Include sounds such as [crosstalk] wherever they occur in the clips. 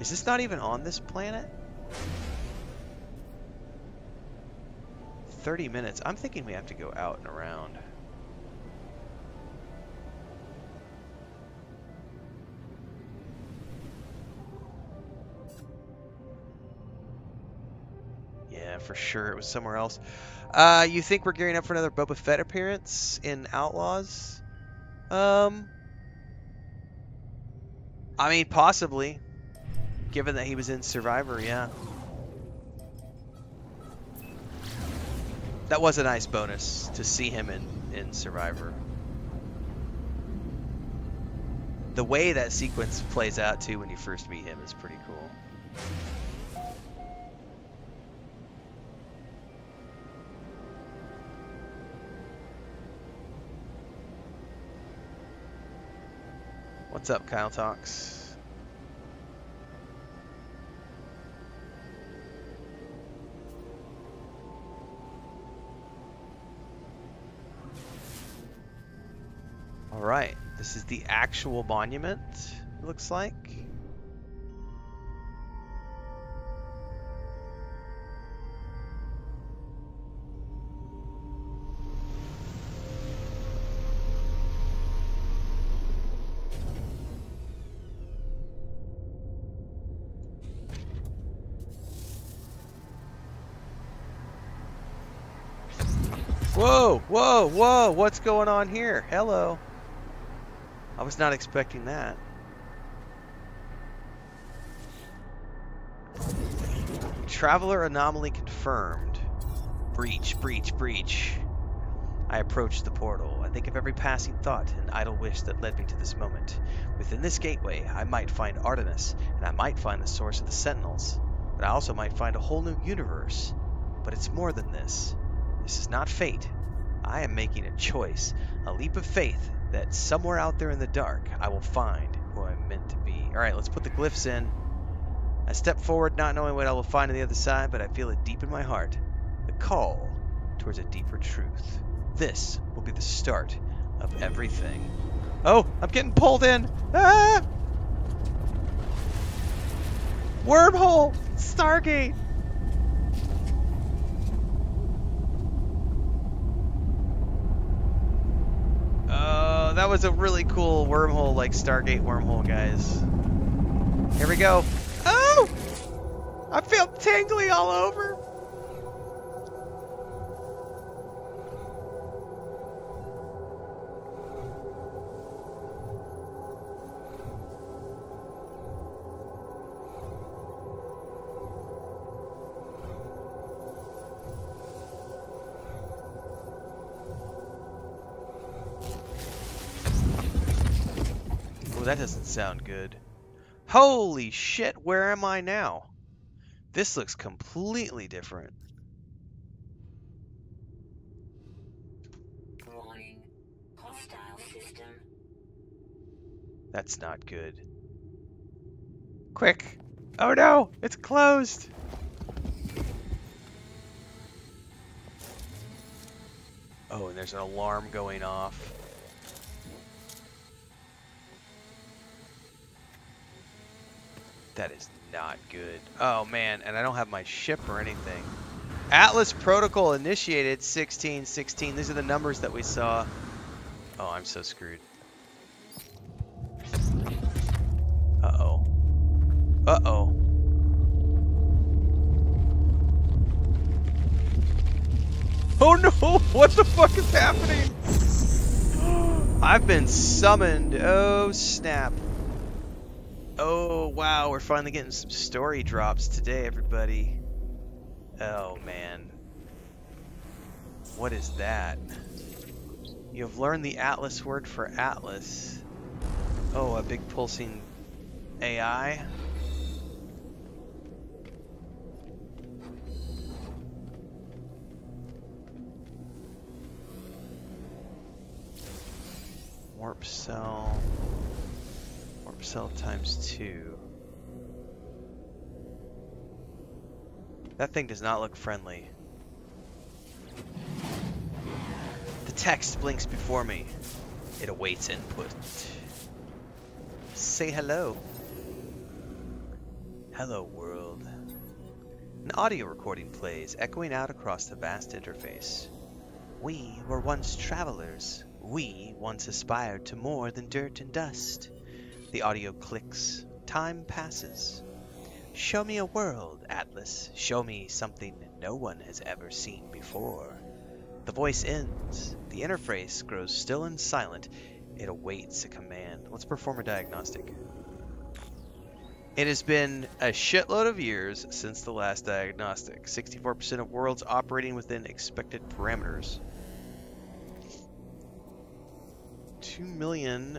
Is this not even on this planet? 30 minutes. I'm thinking we have to go out and around. Yeah, for sure. It was somewhere else. Uh, you think we're gearing up for another Boba Fett appearance in Outlaws? Um, I mean, possibly. Given that he was in Survivor, yeah. That was a nice bonus to see him in, in Survivor. The way that sequence plays out, too, when you first meet him is pretty cool. What's up, Kyle Talks? This is the actual monument, it looks like. Whoa, whoa, whoa, what's going on here? Hello. I was not expecting that. Traveler anomaly confirmed. Breach, breach, breach. I approached the portal. I think of every passing thought and idle wish that led me to this moment. Within this gateway, I might find Artemis, and I might find the source of the Sentinels. But I also might find a whole new universe. But it's more than this. This is not fate. I am making a choice, a leap of faith that somewhere out there in the dark I will find who I'm meant to be. Alright, let's put the glyphs in. I step forward not knowing what I will find on the other side, but I feel it deep in my heart. The call towards a deeper truth. This will be the start of everything. Oh, I'm getting pulled in! Ah! Wormhole! Stargate! Oh, that was a really cool wormhole, like Stargate wormhole, guys. Here we go. Oh! I feel tingly all over. Sound good. Holy shit, where am I now? This looks completely different. Warning. Hostile system. That's not good. Quick! Oh no! It's closed! Oh, and there's an alarm going off. That is not good. Oh man, and I don't have my ship or anything. Atlas Protocol initiated 1616. These are the numbers that we saw. Oh, I'm so screwed. Uh-oh. Uh-oh. Oh no! [laughs] What the fuck is happening? [gasps] I've been summoned. Oh snap. Oh wow, we're finally getting some story drops today, everybody. Oh man. What is that? You have learned the Atlas word for Atlas. Oh, a big pulsing AI? Warp cell. Cell times two. That thing does not look friendly. The text blinks before me. It awaits input. Say hello. Hello, world. An audio recording plays, echoing out across the vast interface. We were once travelers. We once aspired to more than dirt and dust. The audio clicks. Time passes. Show me a world, Atlas. Show me something no one has ever seen before. The voice ends. The interface grows still and silent. It awaits a command. Let's perform a diagnostic. It has been a shitload of years since the last diagnostic. 64% of worlds operating within expected parameters. 2 million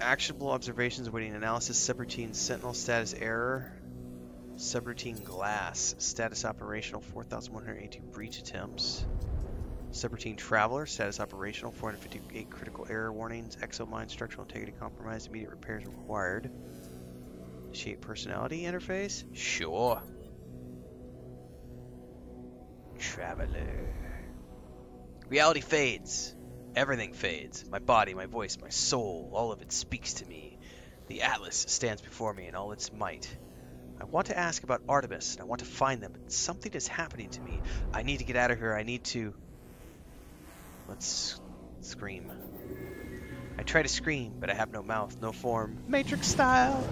actionable observations awaiting analysis. Subroutine Sentinel status error. Subroutine Glass status operational 4,182 breach attempts. Subroutine Traveler status operational 458 critical error warnings. Exomine structural integrity compromised. Immediate repairs required. Initiate personality interface? Sure. Traveler. Reality fades. Everything fades. My body, my voice, my soul, all of it speaks to me. The Atlas stands before me in all its might. I want to ask about Artemis, and I want to find them, but something is happening to me. I need to get out of here. I need to... Let's scream. I try to scream, but I have no mouth, no form. Matrix style!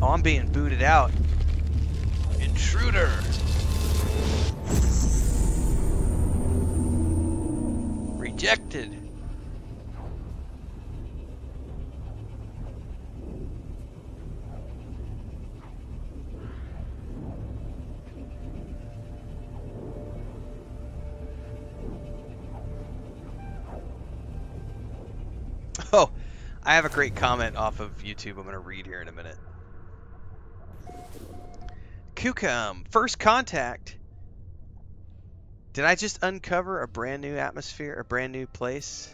Oh, I'm being booted out. Intruder! Rejected. [laughs] Oh, I have a great comment off of YouTube I'm going to read here in a minute. Kukum, first contact. Did I just uncover a brand new atmosphere, a brand new place?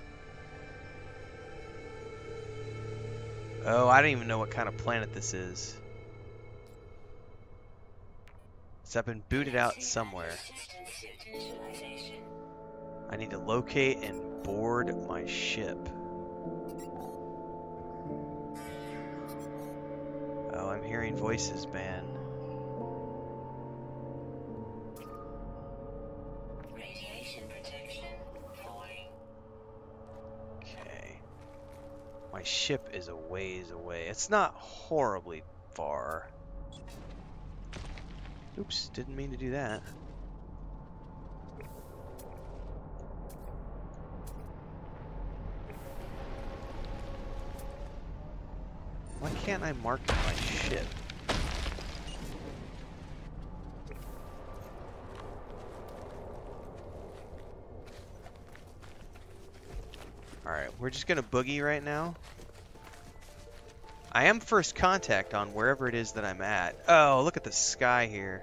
Oh, I don't even know what kind of planet this is. So I've been booted out somewhere. I need to locate and board my ship. Oh, I'm hearing voices, man. My ship is a ways away. It's not horribly far. Oops, didn't mean to do that. Why can't I market my ship? Alright, we're just gonna boogie right now. I am first contact on wherever it is that I'm at. Oh, look at the sky here.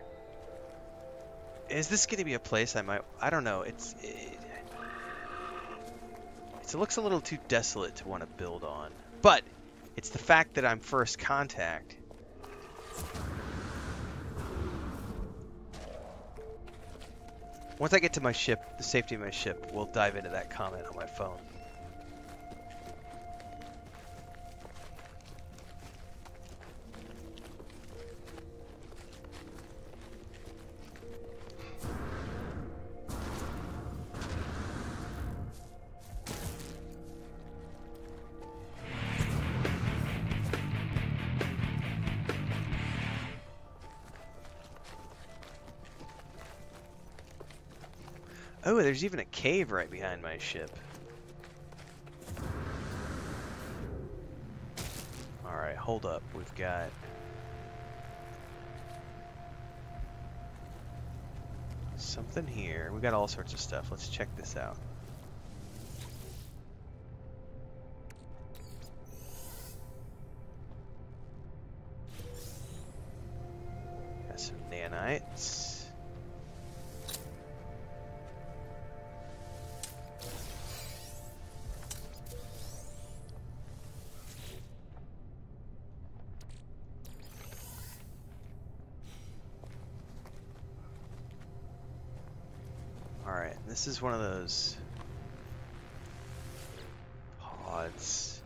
Is this gonna be a place I might... I don't know, it's... It, it looks a little too desolate to want to build on. But, it's the fact that I'm first contact. Once I get to my ship, the safety of my ship, we'll dive into that comment on my phone. Oh, there's even a cave right behind my ship. Alright, hold up. We've got... Something here. We've got all sorts of stuff. Let's check this out. Alright, this is one of those... pods.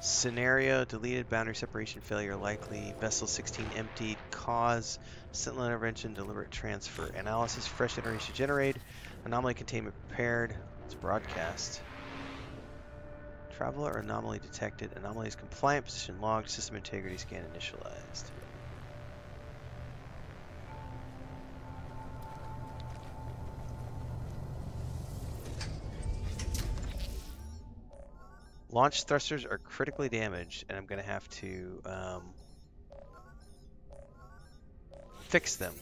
Scenario deleted, boundary separation failure likely, vessel 16 emptied, cause, sentinel intervention, deliberate transfer, analysis, fresh iteration generated, anomaly containment prepared, it's broadcast. Traveler anomaly detected, anomaly is compliant, position logged, system integrity scan initialized. Launch thrusters are critically damaged, and I'm going to have to um, fix them.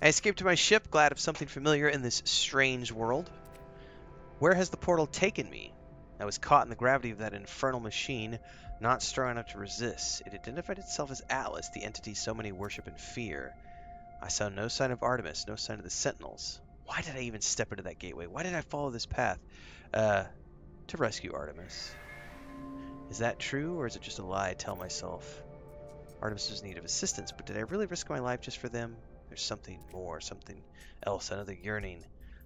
I escaped to my ship, glad of something familiar in this strange world. Where has the portal taken me? I was caught in the gravity of that infernal machine, not strong enough to resist. It identified itself as Atlas, the entity so many worship and fear. I saw no sign of Artemis, no sign of the Sentinels. Why did I even step into that gateway? Why did I follow this path? Uh, to rescue Artemis. Is that true, or is it just a lie I tell myself? Artemis was in need of assistance, but did I really risk my life just for them? There's something more, something else, another yearning.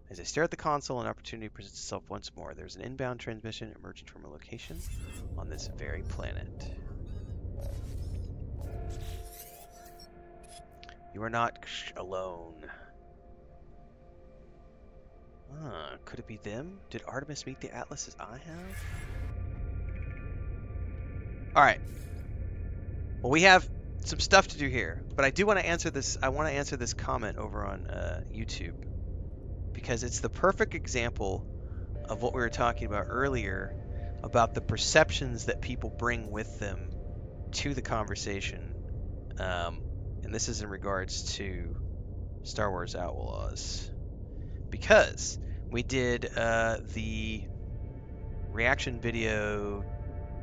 As I stare at the console, an opportunity presents itself once more. There's an inbound transmission emerging from a location on this very planet. You are not alone. Could it be them? Did Artemis meet the Atlas as I have? Alright. Well, we have some stuff to do here, but I do want to answer this. I want to answer this comment over on uh, YouTube because it's the perfect example of what we were talking about earlier about the perceptions that people bring with them to the conversation. Um, and this is in regards to Star Wars Outlaws because we did uh, the reaction video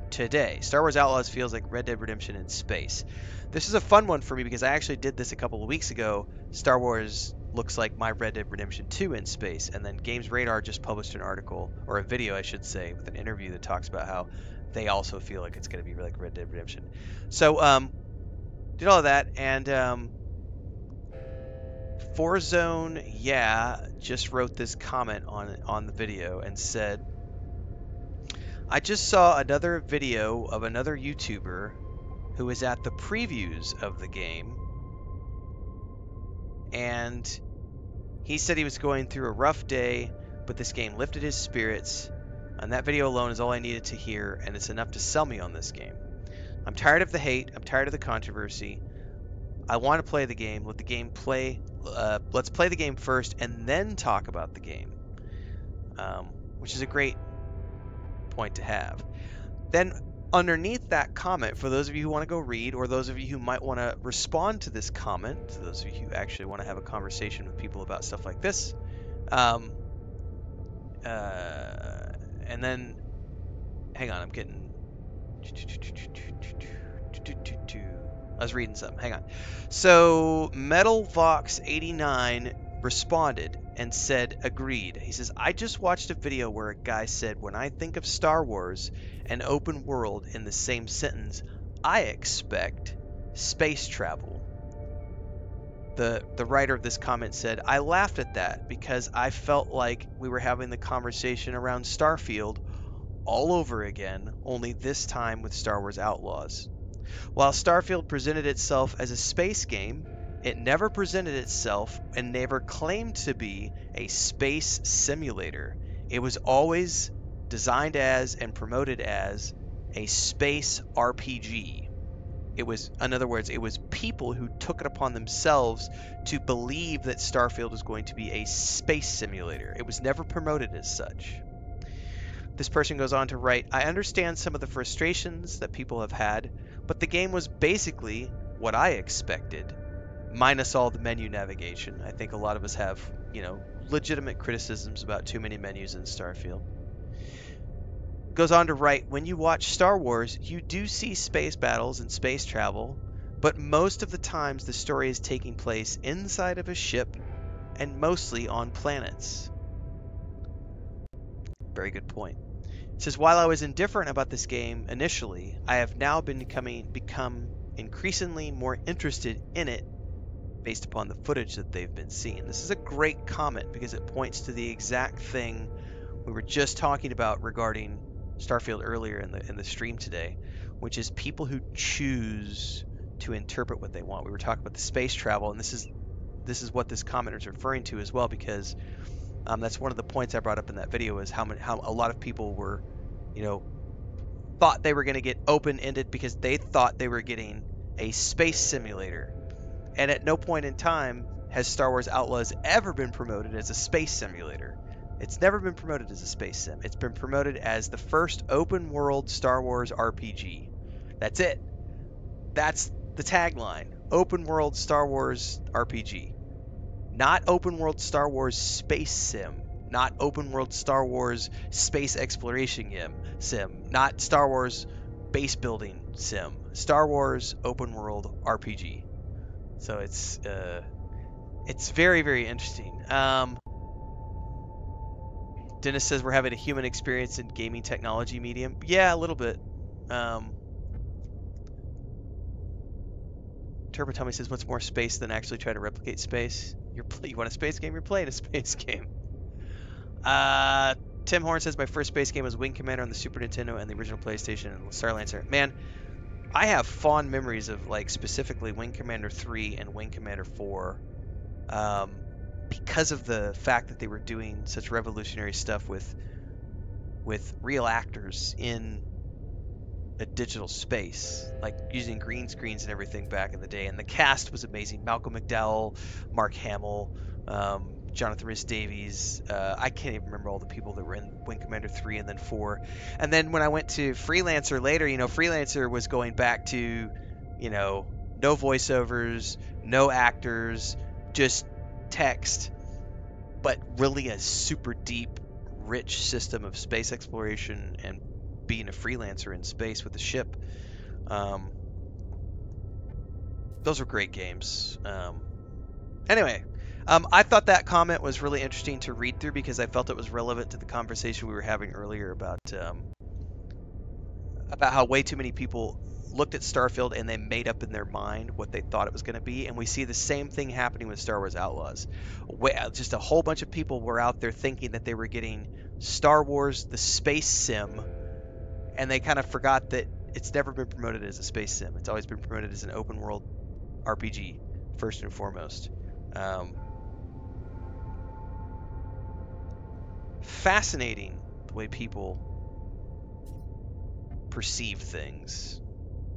today. Star Wars Outlaws feels like Red Dead Redemption in space. This is a fun one for me because I actually did this a couple of weeks ago. Star Wars looks like my Red Dead Redemption 2 in space, and then GamesRadar just published an article, or a video, I should say, with an interview that talks about how they also feel like it's going to be like Red Dead Redemption. So, um, did all of that, and um, Forzone, yeah, just wrote this comment on on the video and said, "I just saw another video of another YouTuber who was at the previews of the game, and he said he was going through a rough day, but this game lifted his spirits." And that video alone is all I needed to hear, and it's enough to sell me on this game. I'm tired of the hate. I'm tired of the controversy. I want to play the game. Let the game play. Uh, let's play the game first, and then talk about the game, um, which is a great point to have. Then underneath that comment, for those of you who want to go read, or those of you who might want to respond to this comment, to those of you who actually want to have a conversation with people about stuff like this, um, uh, and then, hang on, I'm getting. I was reading something. Hang on. So MetalVox89 responded and said, agreed. He says, I just watched a video where a guy said, when I think of Star Wars and open world in the same sentence, I expect space travel. The, the writer of this comment said, I laughed at that because I felt like we were having the conversation around Starfield all over again, only this time with Star Wars Outlaws. While Starfield presented itself as a space game, it never presented itself and never claimed to be a space simulator. It was always designed as and promoted as a space RPG. It was, in other words, it was people who took it upon themselves to believe that Starfield was going to be a space simulator. It was never promoted as such. This person goes on to write I understand some of the frustrations that people have had, but the game was basically what I expected, minus all the menu navigation. I think a lot of us have, you know, legitimate criticisms about too many menus in Starfield. Goes on to write When you watch Star Wars, you do see space battles and space travel, but most of the times the story is taking place inside of a ship and mostly on planets. Very good point. Says while I was indifferent about this game initially, I have now been becoming become increasingly more interested in it based upon the footage that they've been seeing. This is a great comment because it points to the exact thing we were just talking about regarding Starfield earlier in the in the stream today, which is people who choose to interpret what they want. We were talking about the space travel, and this is this is what this comment is referring to as well, because um, that's one of the points I brought up in that video is how many, how a lot of people were, you know, thought they were going to get open-ended because they thought they were getting a space simulator, and at no point in time has Star Wars Outlaws ever been promoted as a space simulator. It's never been promoted as a space sim. It's been promoted as the first open world Star Wars RPG. That's it. That's the tagline. Open world Star Wars RPG. Not open world Star Wars space sim. Not open world Star Wars space exploration sim. Not Star Wars base building sim. Star Wars open world RPG. So it's uh, it's very very interesting. Um, Dennis says we're having a human experience in gaming technology medium. Yeah, a little bit. Um, Turbo Tommy says, "What's more space than actually trying to replicate space? You're play- you want a space game? You're playing a [laughs] space game." Uh, Tim Horn says, "My first space game was Wing Commander on the Super Nintendo and the original PlayStation and Starlancer." Man, I have fond memories of like specifically Wing Commander 3 and Wing Commander 4. Um, because of the fact that they were doing such revolutionary stuff with with real actors in a digital space, like using green screens and everything back in the day. And the cast was amazing: Malcolm McDowell, Mark Hamill, um, Jonathan Rhys Davies. Uh, I can't even remember all the people that were in Wing Commander 3 and then 4. And then when I went to Freelancer later, you know, Freelancer was going back to, you know, no voiceovers, no actors, just text, but really a super deep, rich system of space exploration and being a freelancer in space with a ship. Um, those were great games. Um, anyway, um, I thought that comment was really interesting to read through because I felt it was relevant to the conversation we were having earlier about um, about how way too many people looked at Starfield and they made up in their mind what they thought it was going to be. And we see the same thing happening with Star Wars Outlaws. Just a whole bunch of people were out there thinking that they were getting Star Wars, the space sim, and they kind of forgot that it's never been promoted as a space sim. It's always been promoted as an open world RPG, first and foremost. Um, fascinating the way people perceive things.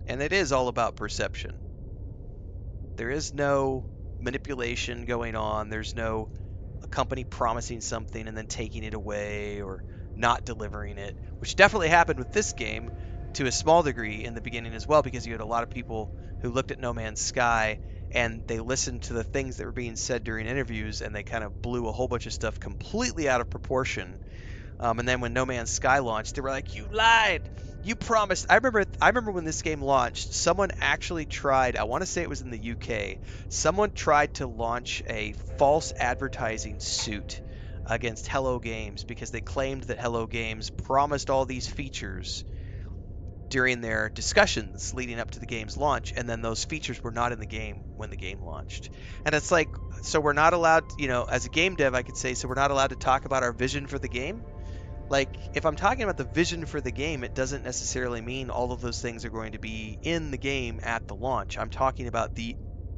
And it is all about perception. There is no manipulation going on. There's no a company promising something and then taking it away or not delivering it, which definitely happened with this game to a small degree in the beginning as well because you had a lot of people who looked at No Man's Sky and they listened to the things that were being said during interviews and they kind of blew a whole bunch of stuff completely out of proportion. Um, and then when No Man's Sky launched, they were like, "You lied! You promised." I remember. I remember when this game launched. Someone actually tried. I want to say it was in the UK. Someone tried to launch a false advertising suit against Hello Games because they claimed that Hello Games promised all these features during their discussions leading up to the game's launch, and then those features were not in the game when the game launched. And it's like, so we're not allowed, you know, as a game dev, I could say, so we're not allowed to talk about our vision for the game. Like, if I'm talking about the vision for the game, it doesn't necessarily mean all of those things are going to be in the game at the launch. I'm talking about the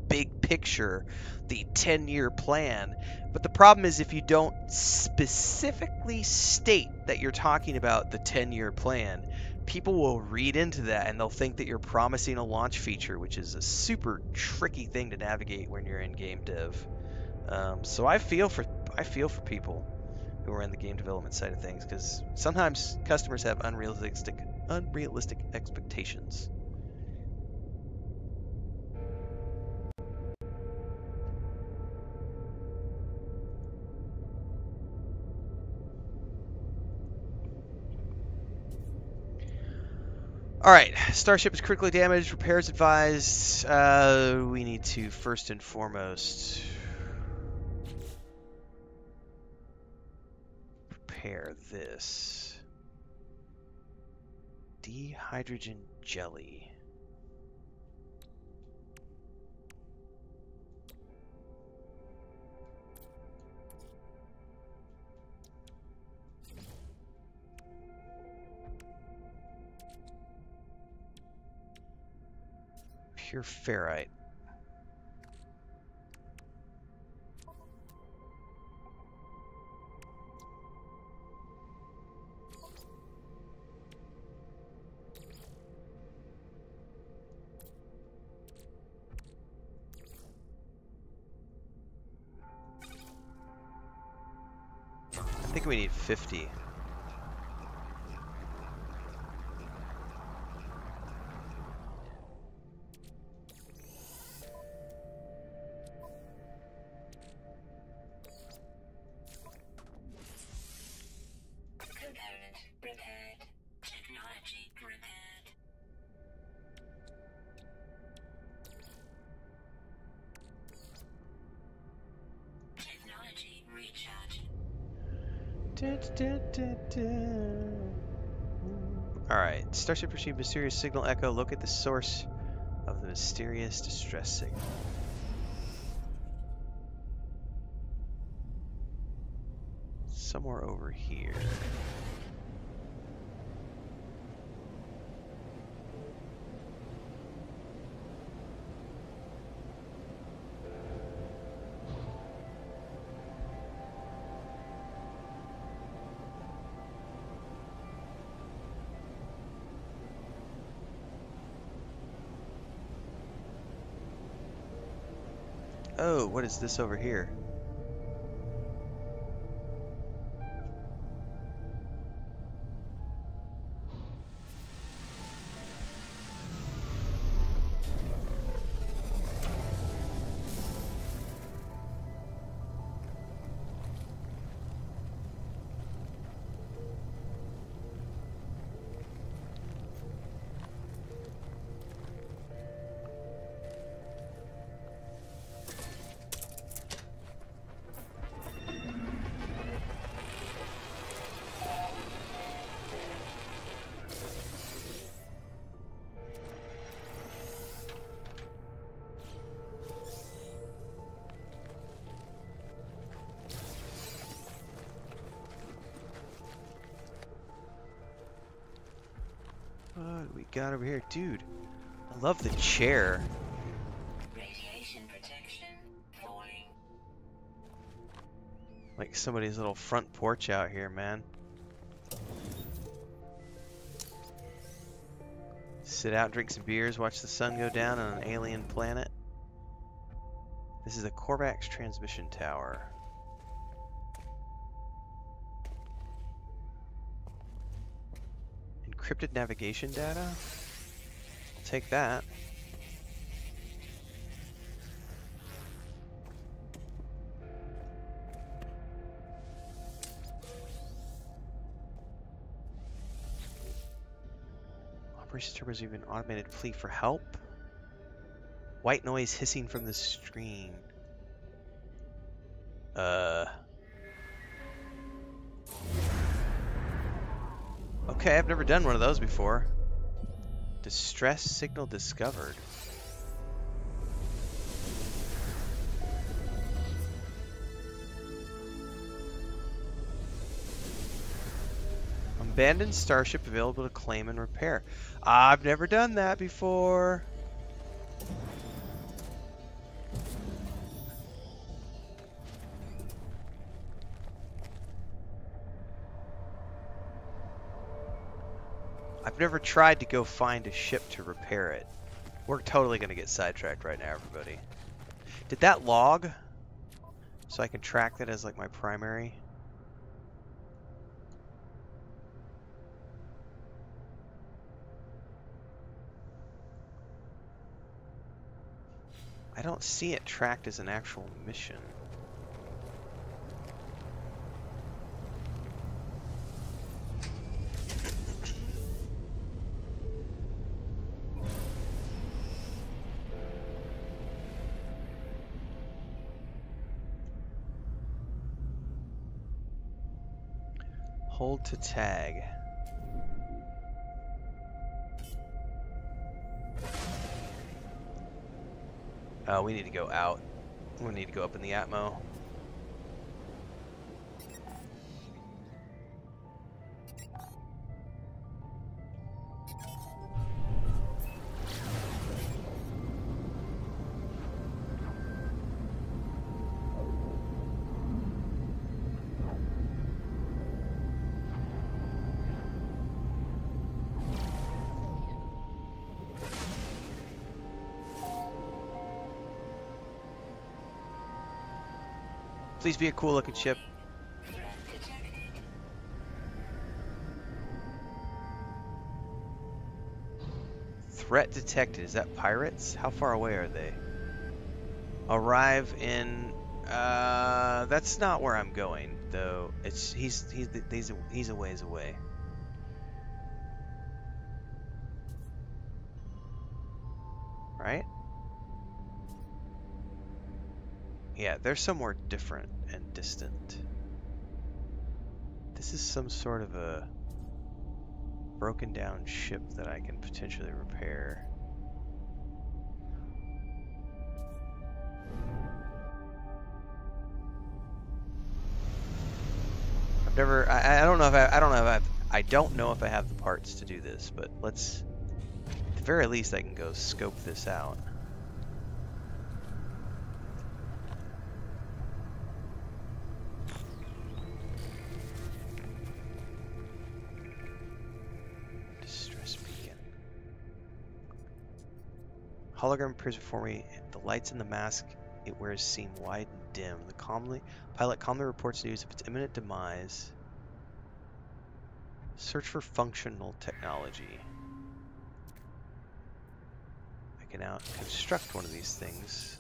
big picture, the 10 year plan. But the problem is if you don't specifically state that you're talking about the 10 year plan, people will read into that and they'll think that you're promising a launch feature, which is a super tricky thing to navigate when you're in game dev. Um, so I feel for I feel for people who are in the game development side of things because sometimes customers have unrealistic unrealistic expectations. All right, starship is critically damaged. Repairs advised. Uh, we need to first and foremost prepare this di-hydrogen jelly. Pure ferrite. I think we need 50. Alright, Starship received mysterious signal echo. Look at the source of the mysterious distress signal. Somewhere over here. Oh, what is this over here? Got over here? Dude, I love the chair. Radiation protection falling. Like somebody's little front porch out here, man. Sit out, drink some beers, watch the sun go down on an alien planet. This is a Korvax transmission tower. Encrypted navigation data? I'll take that. Operation Turbo is even automated plea for help. White noise hissing from the screen. Uh. Okay, I've never done one of those before. Distress signal discovered. Abandoned starship available to claim and repair. I've never done that before. I've never tried to go find a ship to repair it. We're totally going to get sidetracked right now, everybody. Did that log? So I can track that as like my primary? I don't see it tracked as an actual mission. To tag. Oh, we need to go out. We need to go up in the Atmo. Please be a cool looking ship. Threat detected. Is that pirates? How far away are they? Arrive in. Uh, that's not where I'm going, though. It's he's he's he's he's a ways away. They're somewhere different and distant. This is some sort of a broken down ship that I can potentially repair. I've never I, I don't know if I, I don't know if I've I don't know if I have the parts to do this, but let's at the very least I can go scope this out. Hologram appears before me. The lights in the mask it wears seem wide and dim. The calmly pilot calmly reports news of its imminent demise. Search for functional technology. I can now construct one of these things.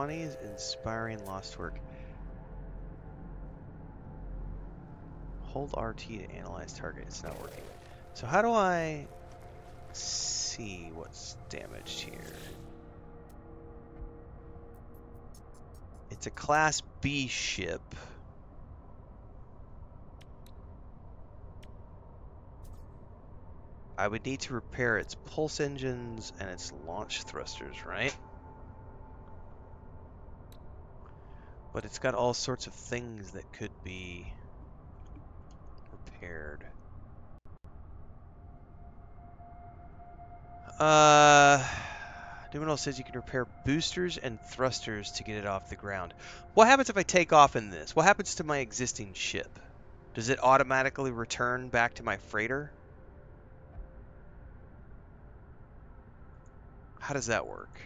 20's inspiring lost work. Hold RT to analyze target. It's not working. So how do I see what's damaged here? It's a Class B ship. I would need to repair its pulse engines and its launch thrusters, right? But it's got all sorts of things that could be repaired. Uh, Numenal says you can repair boosters and thrusters to get it off the ground. What happens if I take off in this? What happens to my existing ship? Does it automatically return back to my freighter? How does that work?